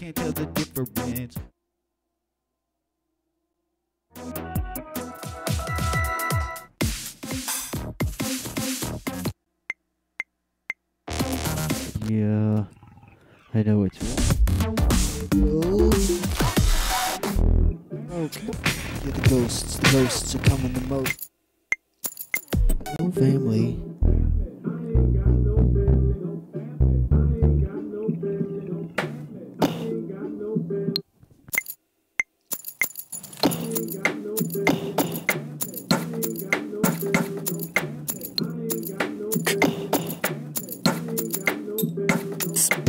can't tell the difference. Yeah, I know it's. Okay. Yeah, the ghosts. The ghosts are coming the most. No family.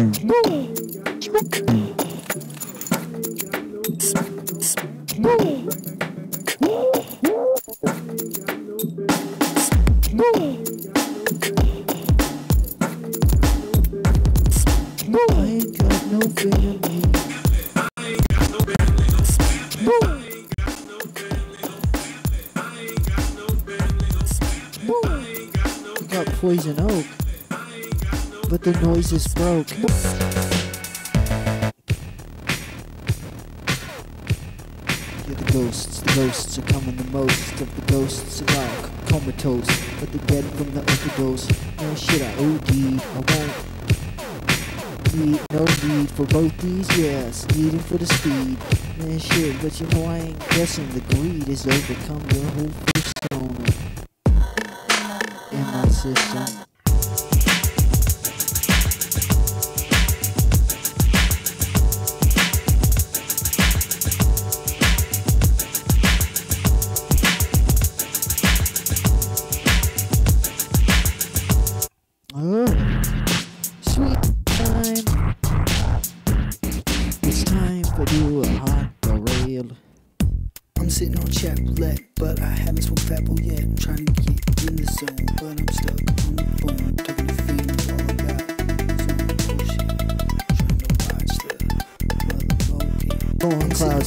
음. 음. 음. for both these yes, needing for the speed. Man, shit, but you know I ain't guessing the greed has overcome your whole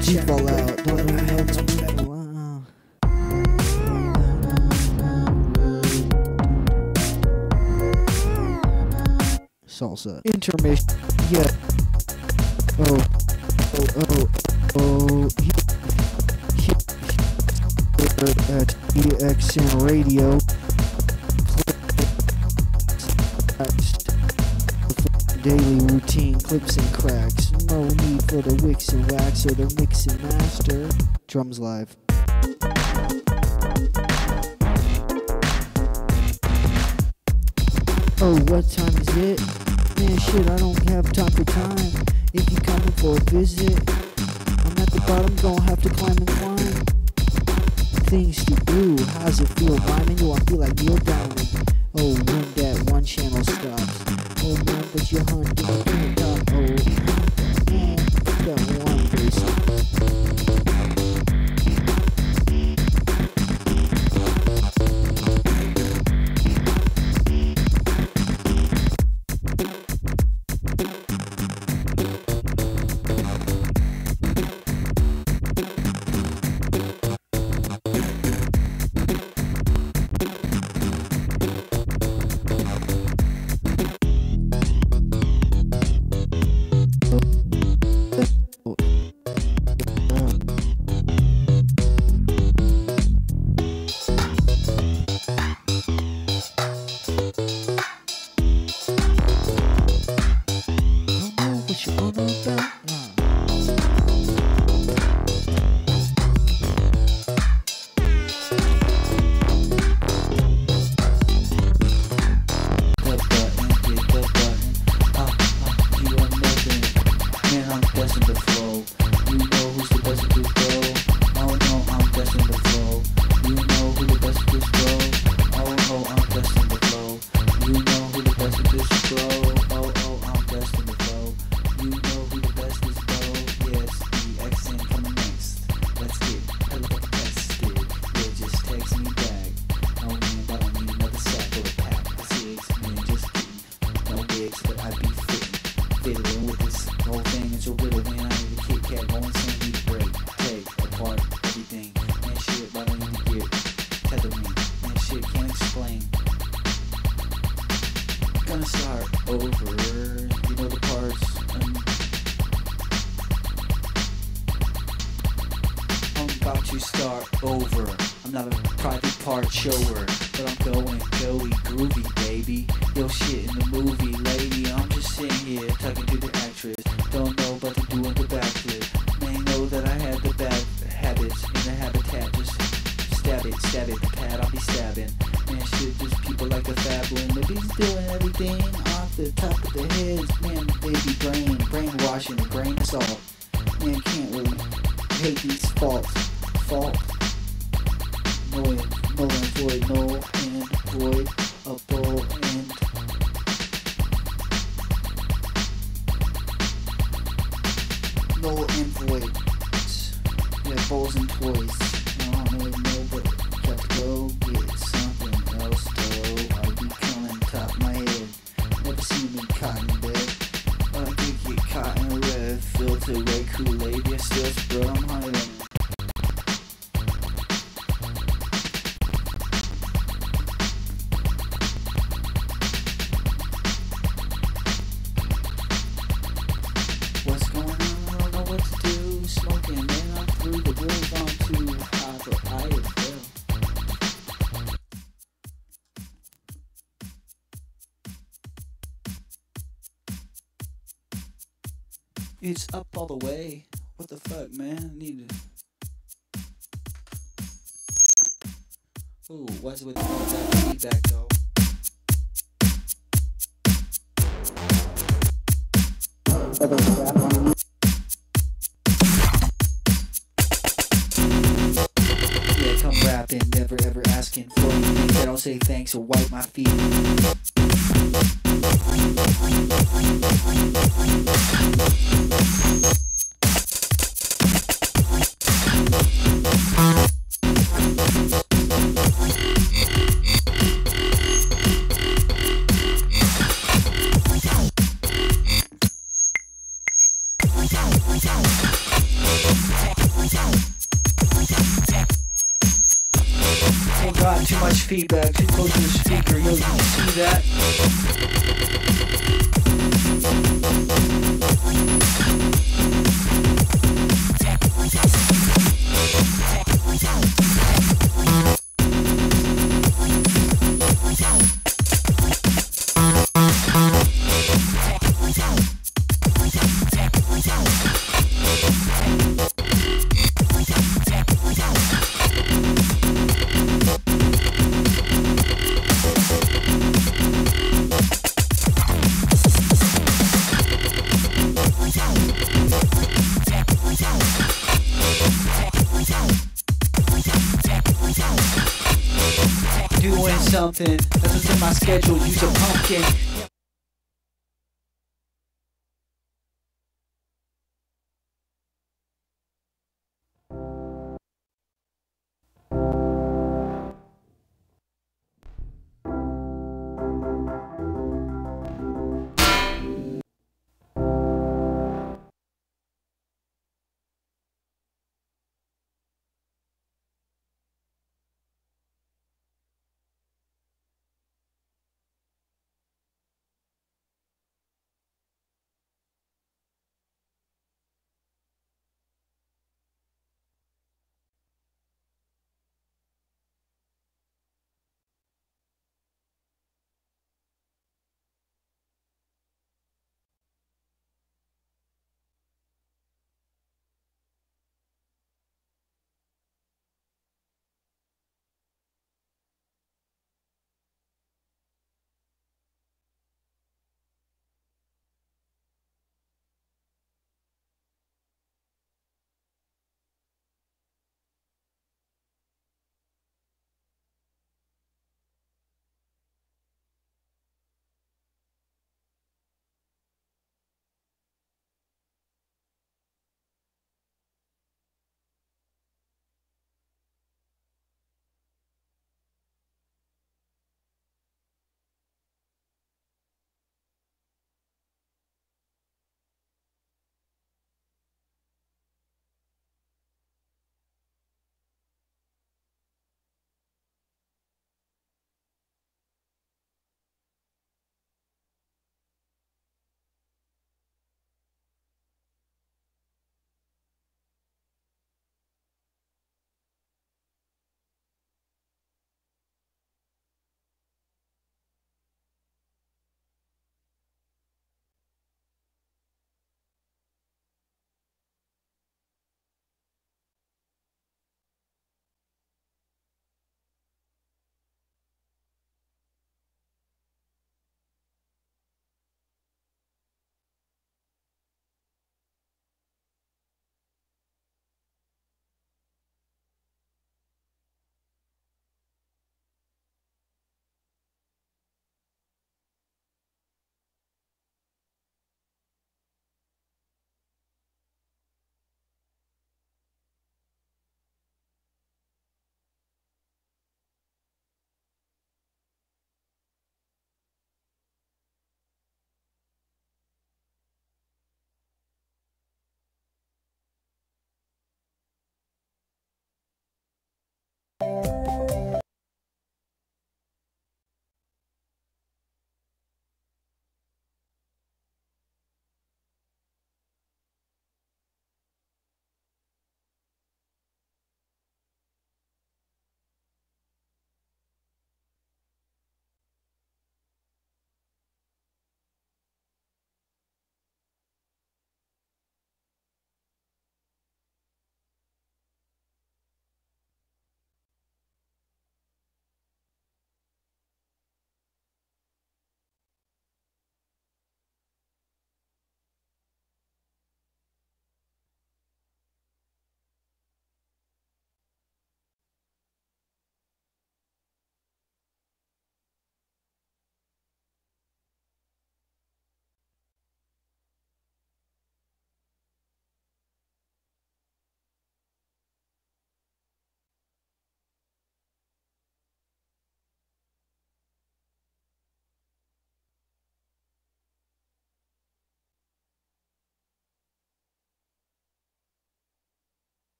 do fall out, I hope to fall out. Salsa. Intermission. Yeah. Oh. Oh, oh, oh. He, he, he, at EXN Radio. daily routine clips and cracks. No need for the wicks mixer, the mix master. Drums live. Oh, what time is it? Man, shit, I don't have time for time. If you're coming for a visit, I'm at the bottom, gonna have to climb and climb. Things to do, how's it feel? Rhyming, you I feel like Neil Diamond. Oh, when that one channel stops. Oh man, but you're hunting, oh, man, that Peace. brain, brainwashing, brain assault. Man, can't we hate these faults? Fault. No, no, and void, no, and void. It's up all the way. What the fuck, man? I need to. Ooh, what's with all that feedback though? Yeah, come rapping, never ever asking for me. I don't say thanks or wipe my feet.